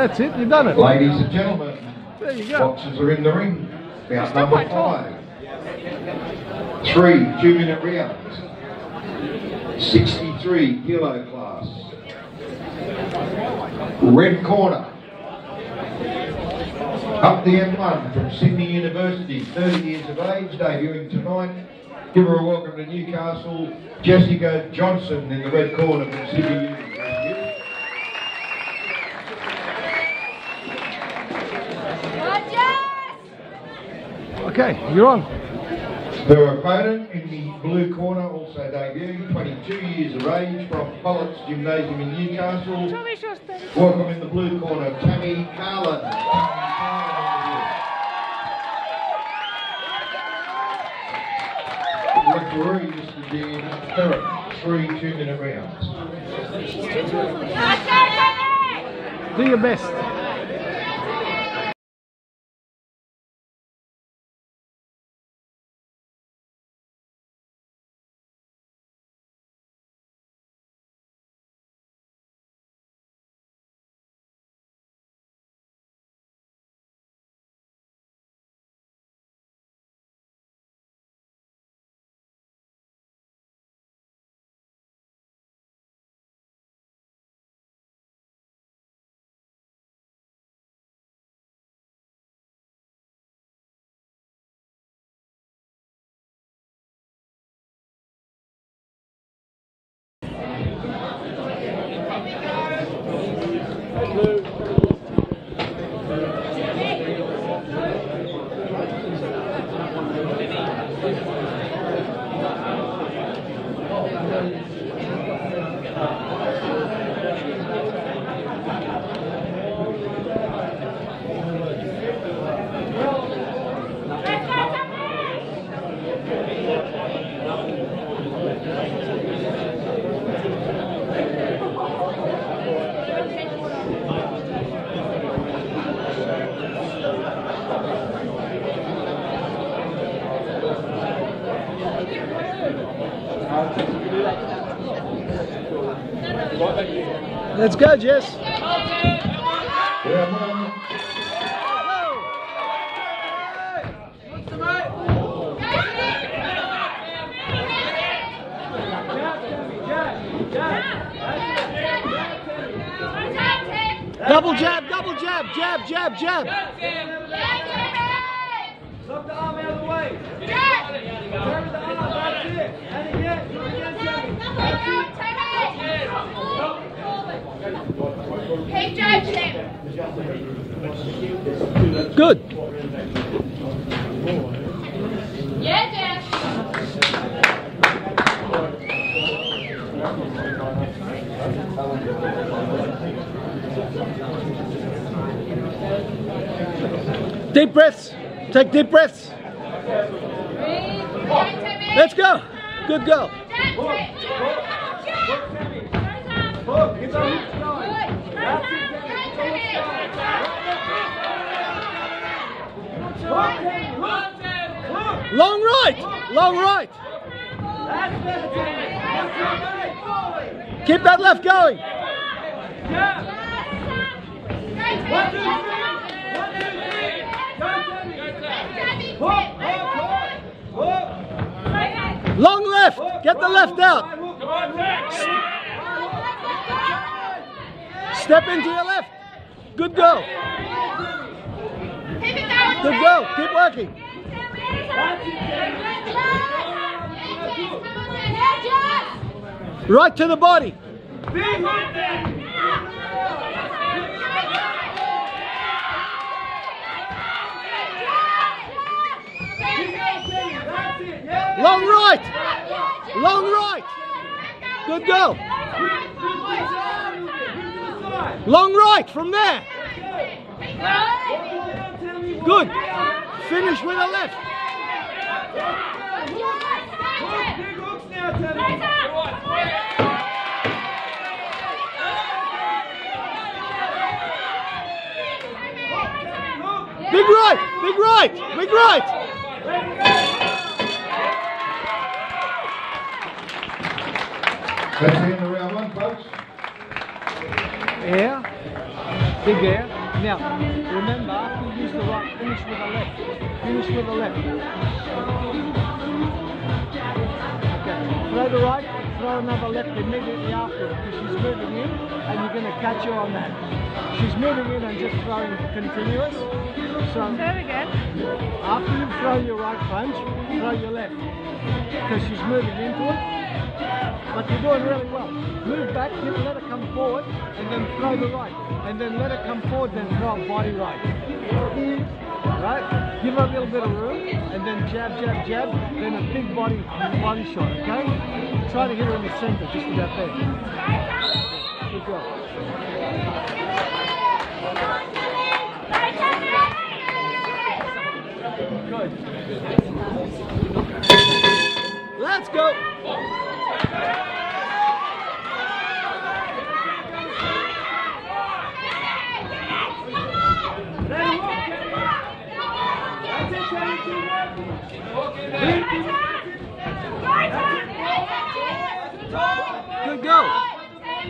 That's it. You've done it. Ladies and gentlemen, There you go. boxers are in the ring. Bout number five. Three two-minute rounds. 63 kilo class. Red corner. Up the M1 from Sydney University, 30 years of age, debuting tonight. Give her a welcome to Newcastle, Jessica Johnson in the red corner from Sydney University. Okay, you're on. Her opponent in the blue corner, also debuting, 22 years of age, from Pollock's Gymnasium in Newcastle. Welcome in the blue corner, Tammy Carlin. Referee, Mr. Dan Ferret, three two-minute rounds. Do your best. Let's go, Jess. Double jab, double jab, jab, jab, jab. Look the arm out of the way. Turn the arm, that's it. And again, do it again, Sammy. Keep judging. Good. Yeah, Jess. Deep breaths. Take deep breaths. Let's go. Good go. Hooks going. That's it, Hook, Sammy, hook. Hook. Long right. Long right. That's better, Sammy. That's it. Keep that left going. Long left. Get the left out. Come on, Jack. Step into your left. Good go. Good go. Keep working. Right to the body. Long right. Long right. Good go. Long right from there. Good. Finish with a left. Big right. Big right. Big right. Big air. Now, remember, after you use the right, finish with the left. Finish with the left. Okay, throw the right, throw another left immediately after because she's moving in and you're going to catch her on that. She's moving in and just throwing continuous. So Serve again. after you've thrown your right punch, throw your left because she's moving into it. But you're doing really well. Move back, give, let her come forward, and then throw the right. And then let her come forward, then throw a body right. Right? Give her a little bit of room, and then jab, jab, jab, then a big body body shot, okay? Try to hit her in the center, just about there. Good job. Good. Let's go.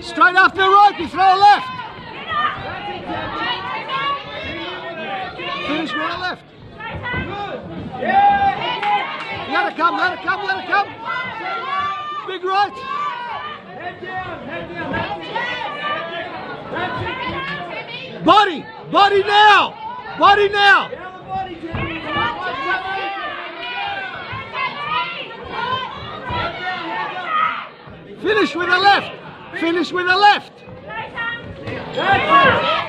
Straight after the right, you throw left. Finish a left. Let her come, let her come, let her come. Big right. Body, body now. Body now. Finish with the left. Finish with the left. That's it.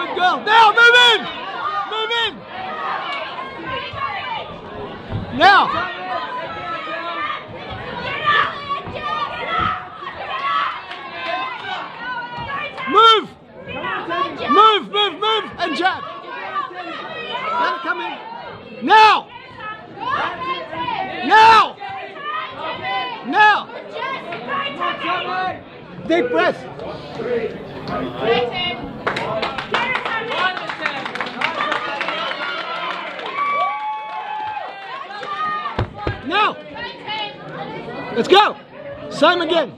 Hook him, yeah. Now move in. Move in. Now. Move. Move, move, move. And jab. Now. Now. Now. Deep breath. Now. Let's go. Same again.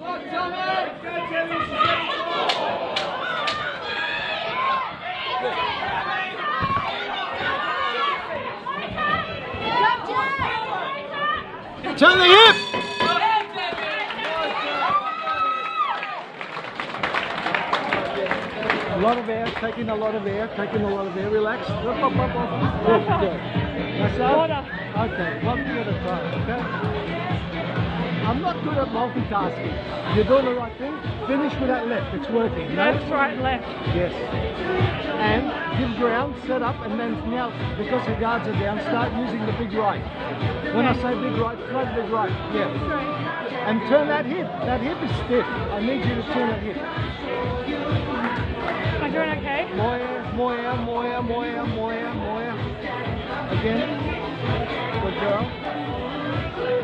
Turn the hip. A lot of air, taking a lot of air, taking a lot of air. Relax. Up, up, up, up. Good, good. That's all? Okay, one thing at a time, okay? I'm not good at multitasking. You're doing the right thing. Finish with that left. It's working. Left, right, left. Yes. And give ground, set up, and then now, because the guards are down, start using the big right. When I say big right, the big right. Yeah. And turn that hip. That hip is stiff. I need you to turn that hip. Am I doing okay? Moya, Moya, Moya, Moya, Moya, Moya. Again. Good girl.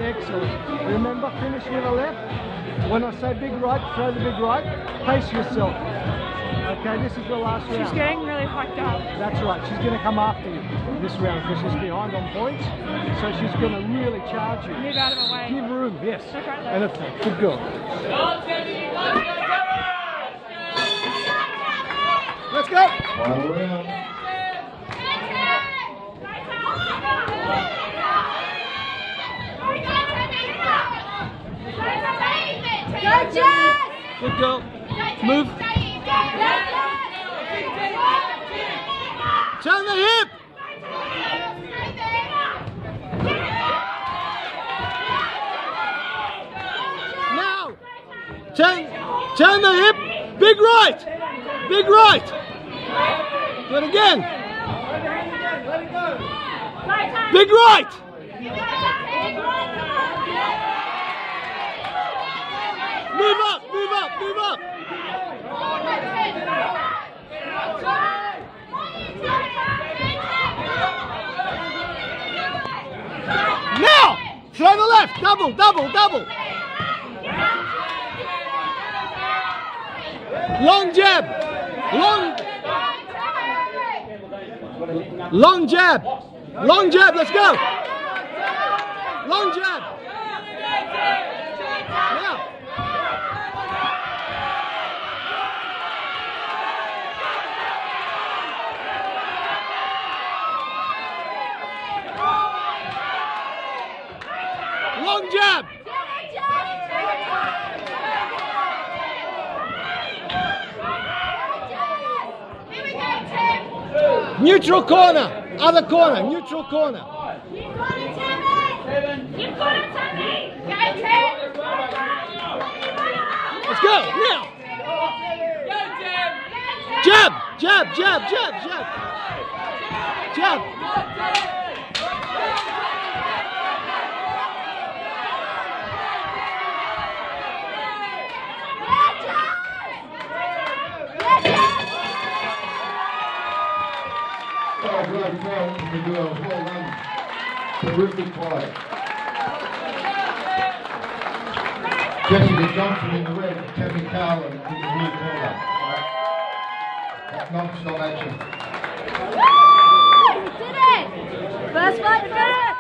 Excellent. Remember, finish with the left. When I say big right, throw the big right. Pace yourself. Okay, this is the last round. She's getting really hyped up. That's right. She's going to come after you this round because she's behind on points. So she's going to really charge you. Move out of my way. Give room, yes. That's right, And it's good girl. Let's go. Final round. Go, Jess! Good girl. Move. Turn the hip. Now. Turn, turn the hip. Big right. Big right. Do it again. Big right. Move up. Move up. Move up. Now. Throw the left. Double. Double. Double. Long jab. Long. Long jab. Long jab. Let's go. Long jab. Now. Long jab. Here we go, Tim. Neutral corner. Other corner. Neutral corner. You've got it, Timmy. You've got it, Timmy. Go, Tim. Let's go. Now. Jab. Jab. Jab. Jab. Jab. Jab. Oh, great fight from the girls. Well done. Terrific fight. Jessica Johnson in the red, Tammy Carlin in the blue corner. That non-stop action. First fight first.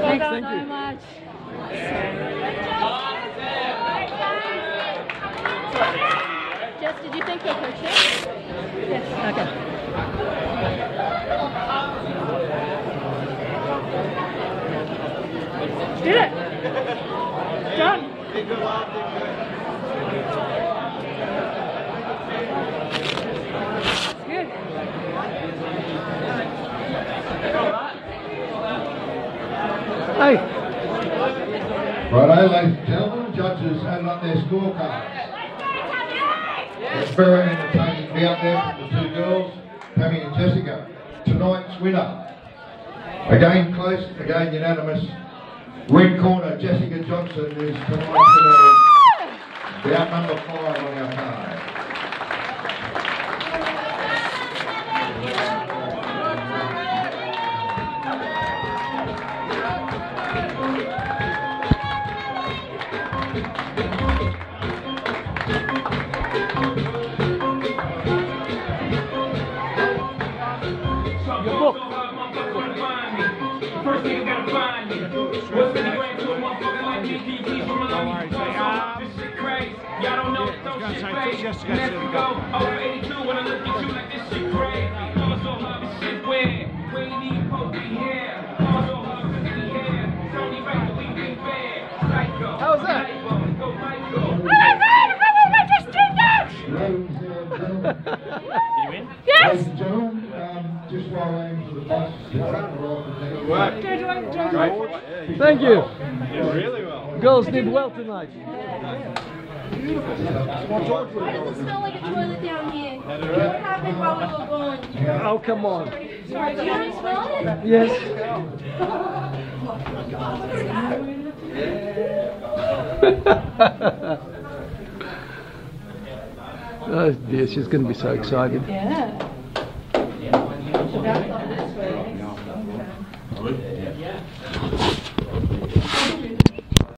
Thanks. Thank you. Jess, did you think they coached it? Yes. Okay. Did it? Done. Good. Hey. Righto, ladies and gentlemen, judges have up their scorecards. It's very entertaining to be up there for the two girls, Tammy and Jessica. Tonight's winner, again close, again unanimous. Red corner, Jessica Johnson is tonight's winner. The out number five on our card. Your don't know what those shit. Let's go. Over 82 when I look at you like this shit crazy. Also love this shit weird. We ain't even supposed to be here. Also love this shit here. It's only right that we be fair. Psycho. How was that? Go Michael. Ladies and gentlemen, um, just while I aim for the boss, Thank you. really well. Girls did well tonight. Why does it smell like a toilet down here? What happened while we were going? Oh, come on. Sorry, do you want to smell it? Yes. oh dear, she's going to be so excited. Yeah.